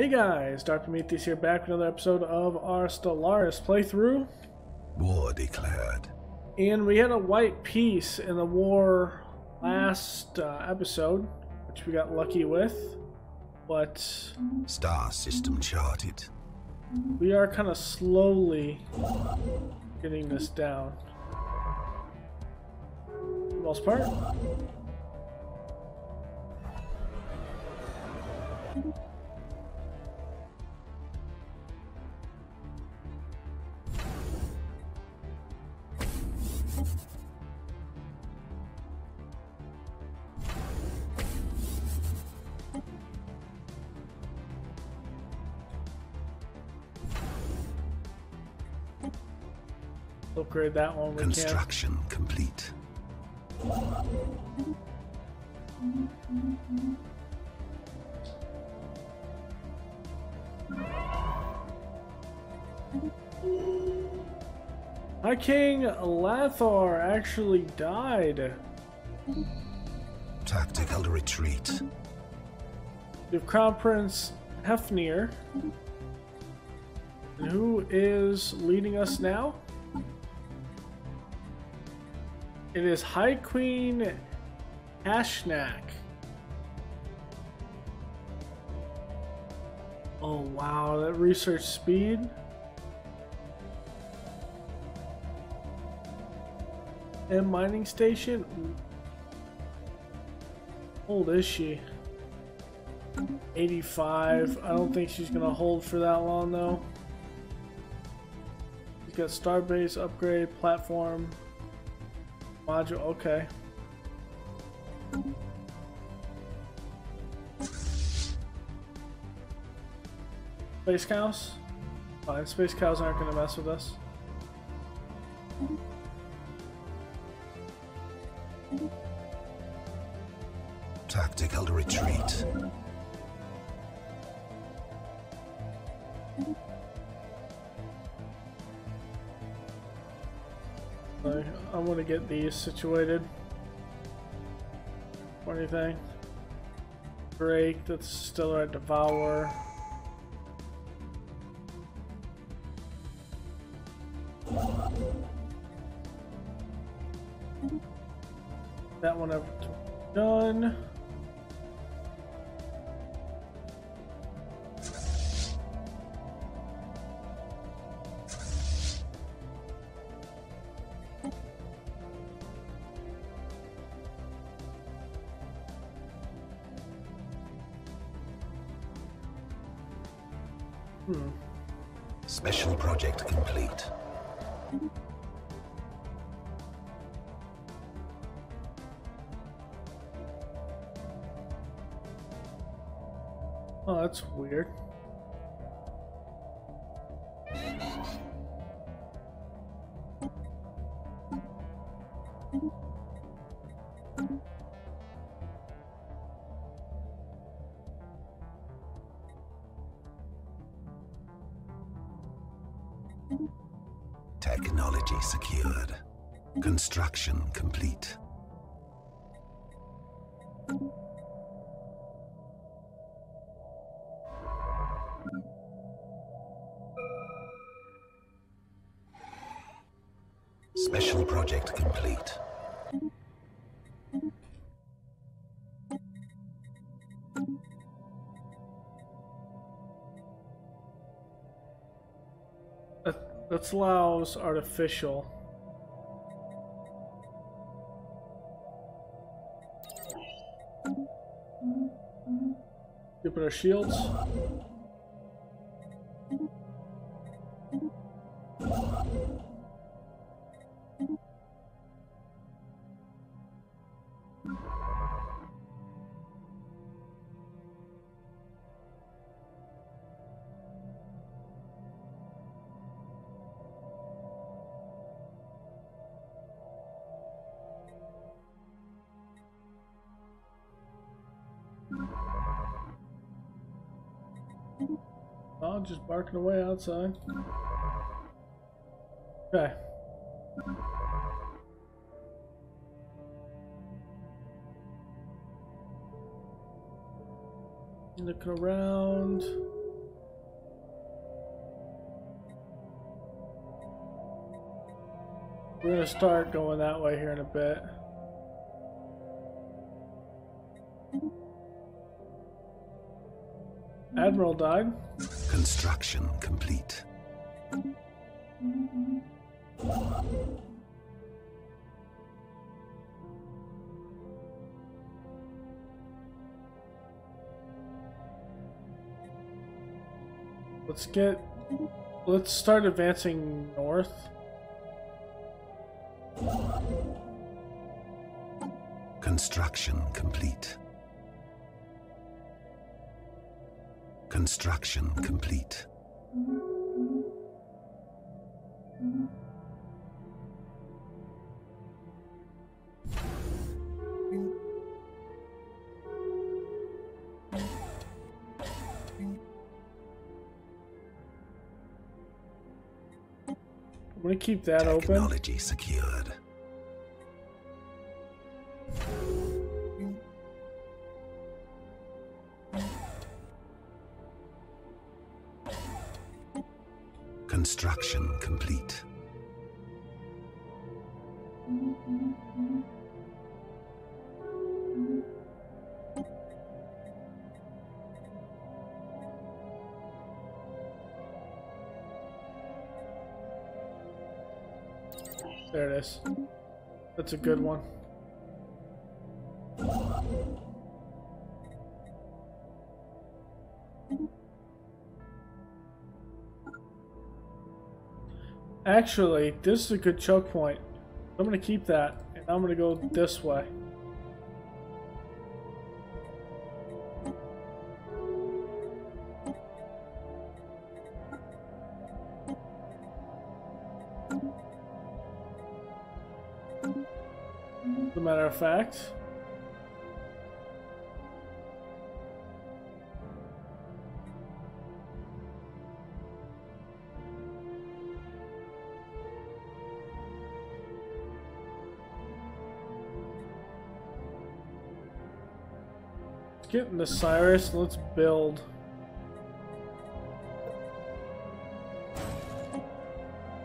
Hey guys, Dark Prometheus here back with another episode of our Stellaris playthrough. War declared. And we had a white peace in the war last uh, episode, which we got lucky with. But Star system charted. we are kind of slowly getting this down. For the most part. Upgrade that one we can. Construction complete. High King Lathar actually died. Tactical retreat. Have Crown Prince Hefnir. And who is leading us now? It is High Queen Ashnak. Oh wow, that research speed. And mining station. Old is she? 85. I don't think she's gonna hold for that long though. She's got starbase upgrade platform module. Okay. Space cows? Fine, space cows aren't gonna mess with us. These situated. Or anything. Break, that's still at Devour. Special project complete. Oh, that's weird. Complete. Special project complete. That, that's Lao's artificial. Jupiter shields. dog just barking away outside. Okay. Looking around. We're gonna start going that way here in a bit. Admiral died. Construction complete. Let's get. Let's start advancing north. Construction complete. Construction complete. I'm gonna keep that open. Technology secured. That's a good one. Actually, this is a good choke point. I'm gonna keep that, and I'm gonna go this way. A matter of fact. Let's get into Cyris let's build.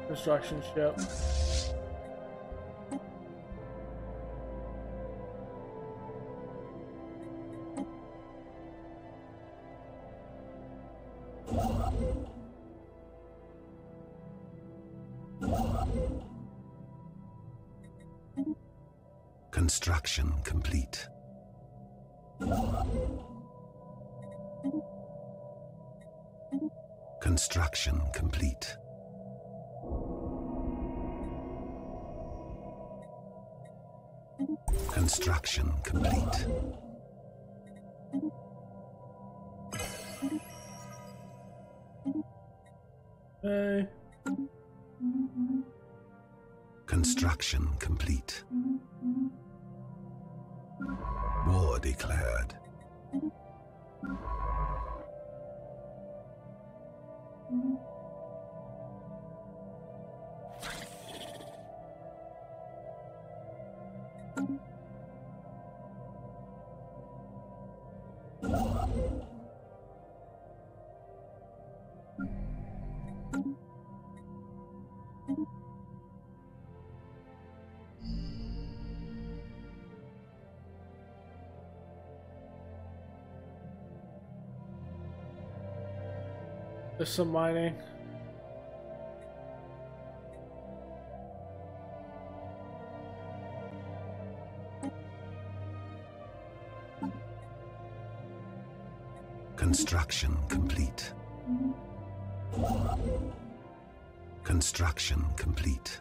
Construction ship. Construction complete. Construction complete. Hey. Construction complete. War declared. Thank you. There's some mining. Construction complete. Construction complete.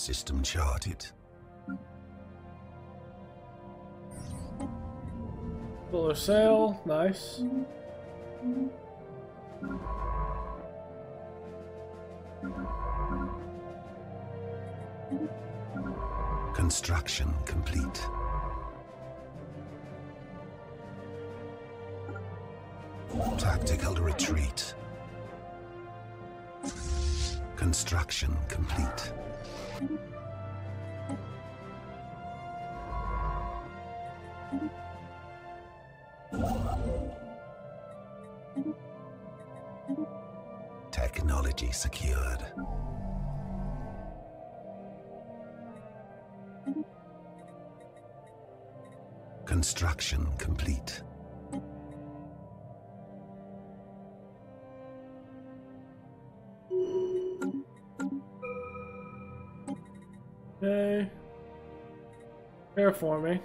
System charted. Solar sail, nice. Construction complete. Tactical retreat. Construction complete. Technology secured. Construction complete. Terraforming.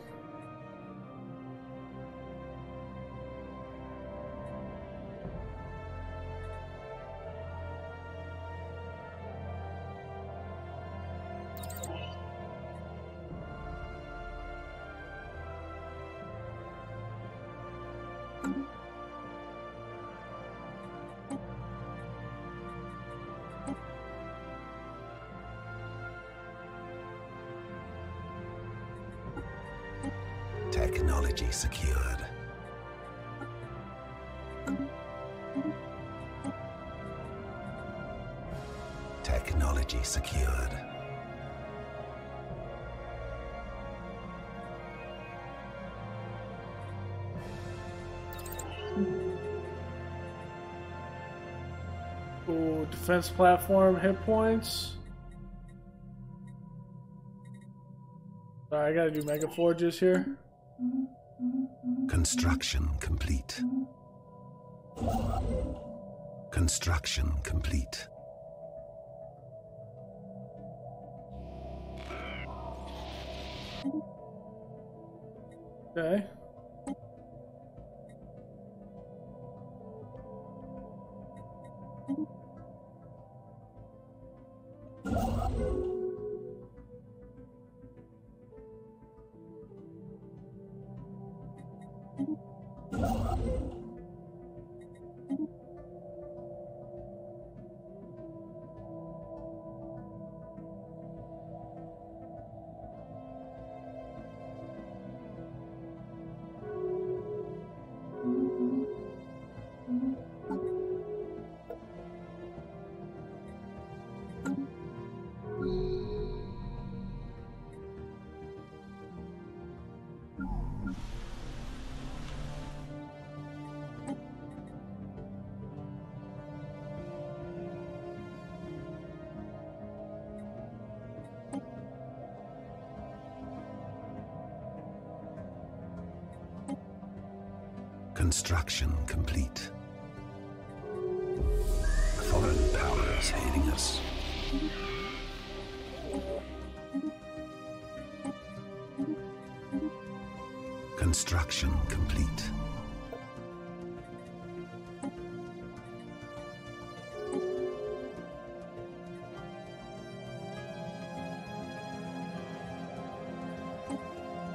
Defense platform hit points. Sorry, I gotta do mega forges here. Construction complete. Construction complete. Okay. Construction complete. Foreign powers hailing us. Construction complete.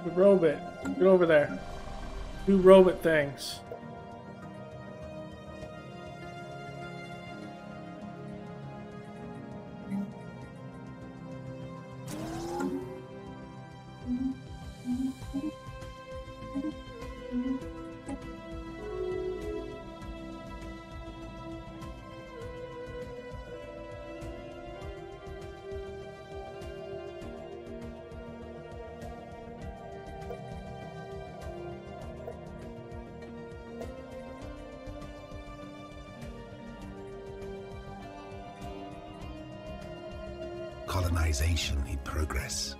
The robot. Get over there. Do robot things. Colonization in progress.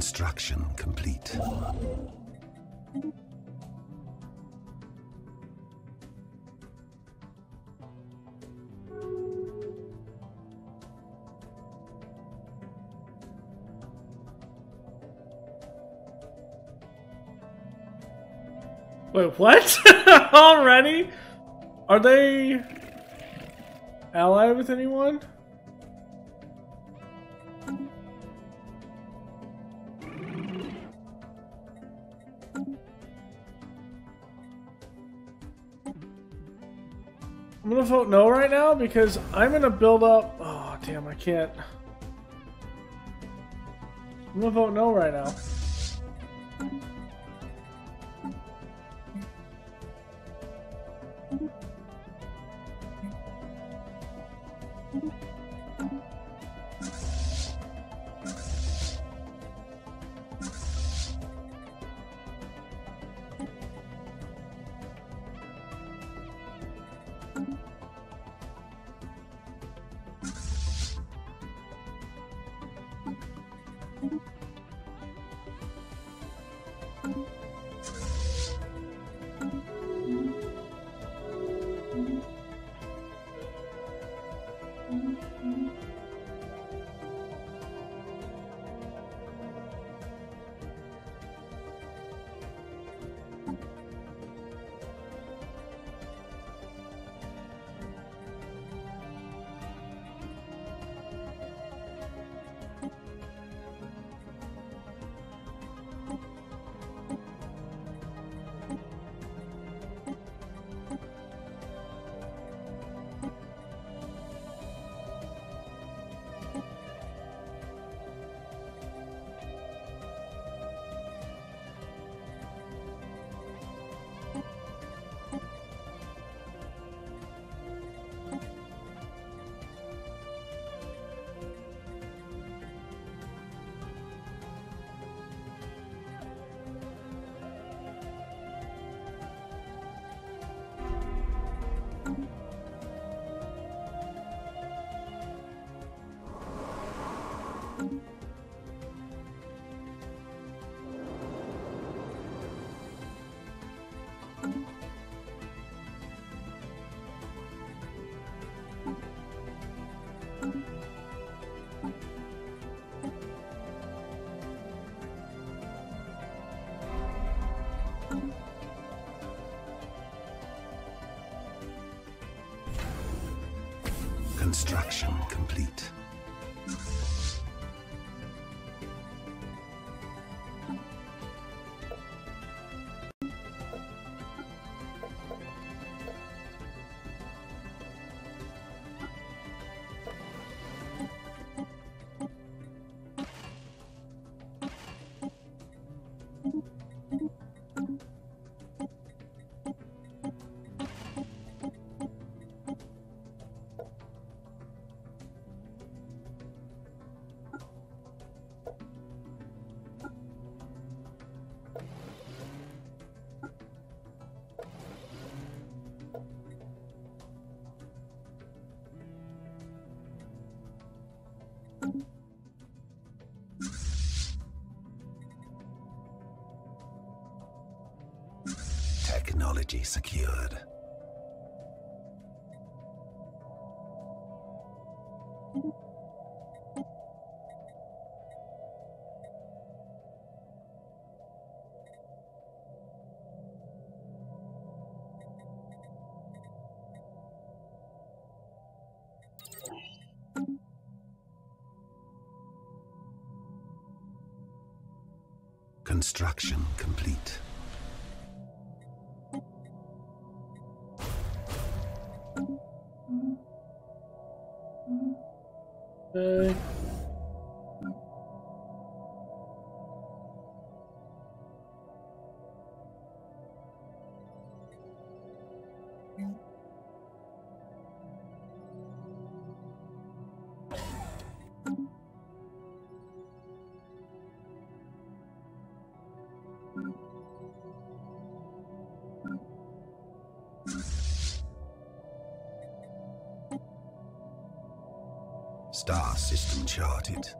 Construction complete. Wait, what? Already? Are they allied with anyone? Vote no right now because I'm gonna build up. Oh, damn, I can't. I'm gonna vote no right now. Construction complete. Technology secured. Construction complete. Uh, Star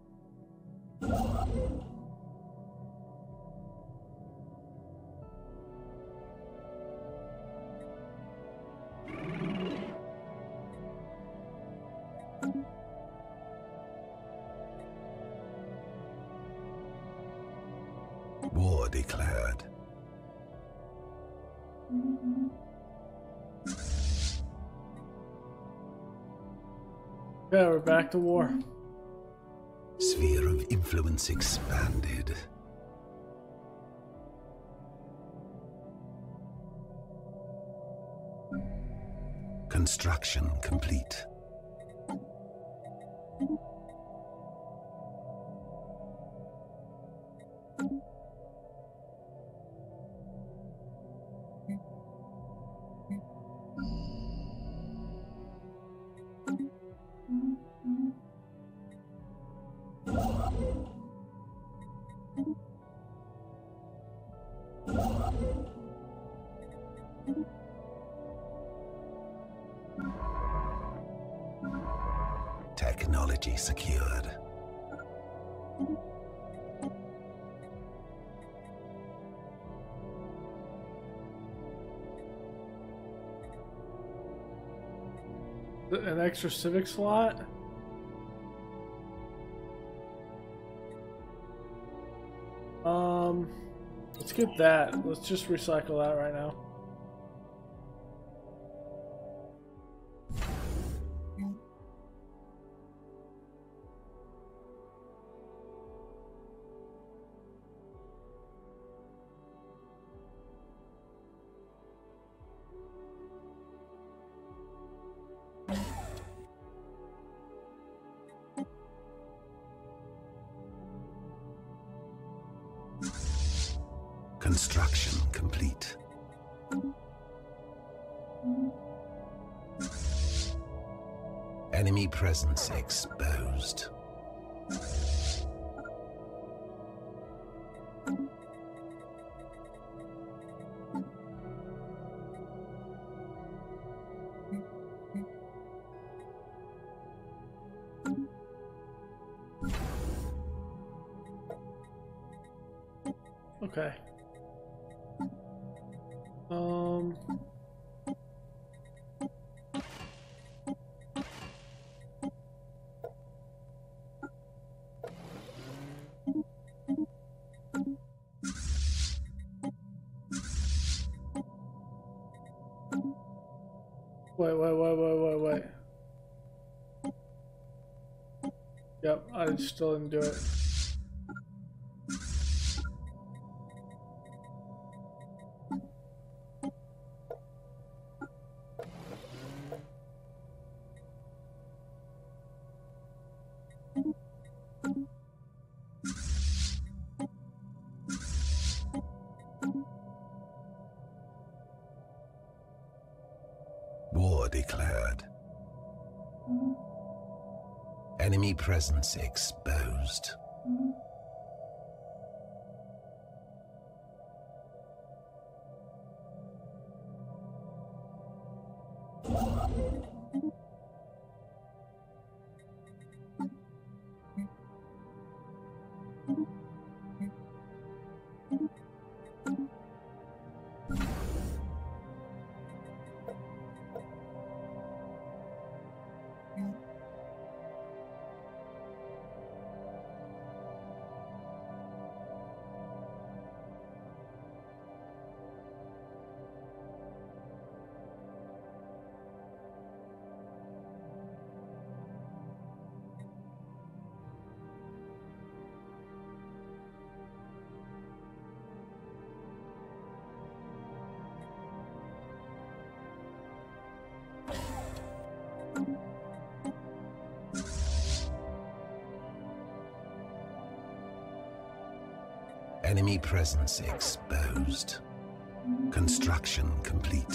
War declared. Yeah, we're back to war. Sphere of influence expanded. Construction complete. An extra civic slot? Um, let's get that. Let's just recycle that right now. Okay. Um. Wait, wait, wait, wait, wait, wait. Yep, I still didn't do it. Presence exposed. Enemy presence exposed. Construction complete.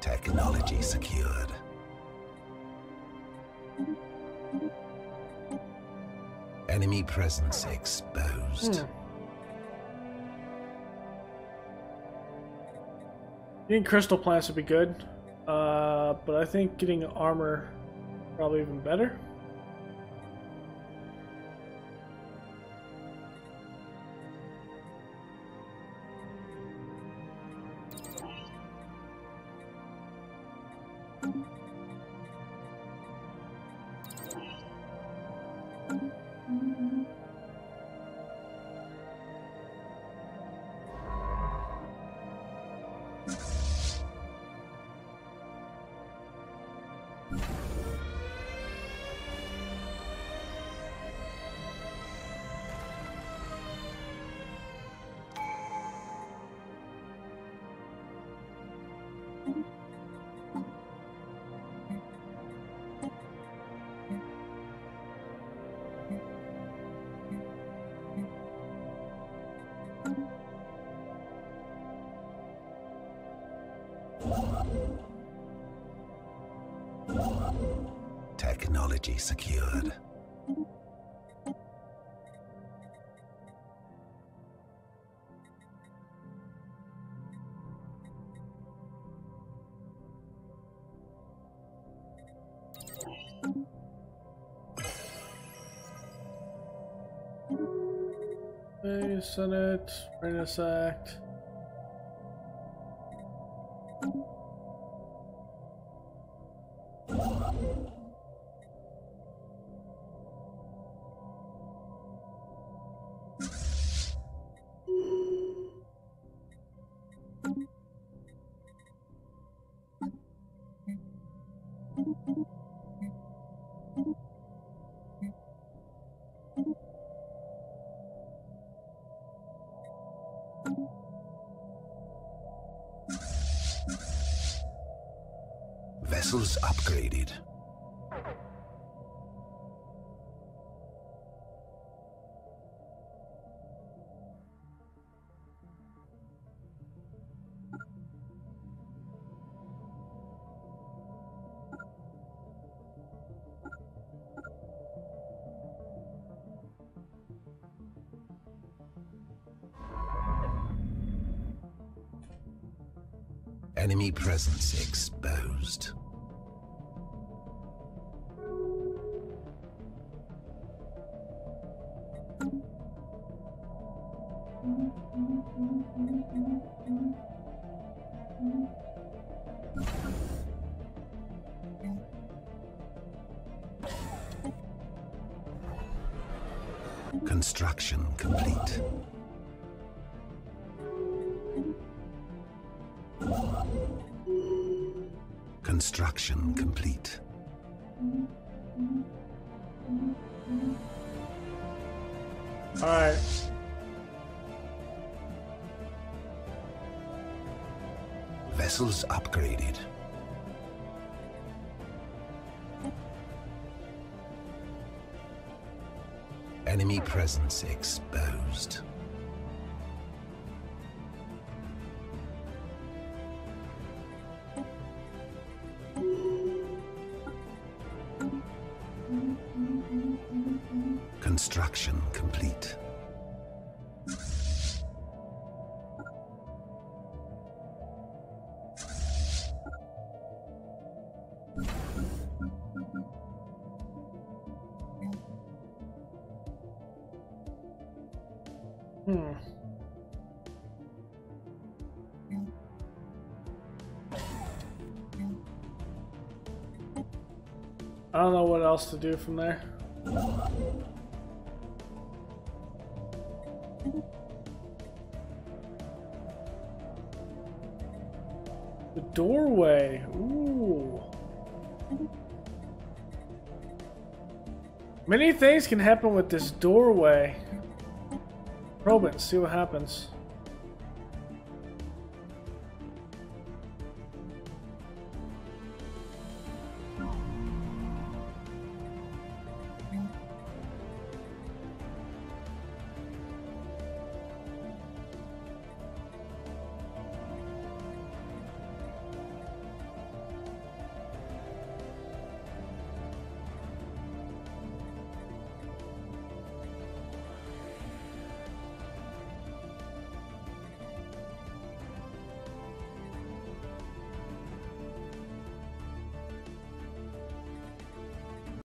Technology secured. Enemy presence exposed. Hmm. Getting crystal plants would be good, uh, but I think getting armor probably even better. Technology secured. Senate, Readiness Act. Enemy presence exposed. Construction complete. Alright. Vessels upgraded. Enemy presence exposed. Construction complete. Hmm. I don't know what else to do from there. The doorway. Ooh. Many things can happen with this doorway. Probe it and see what happens.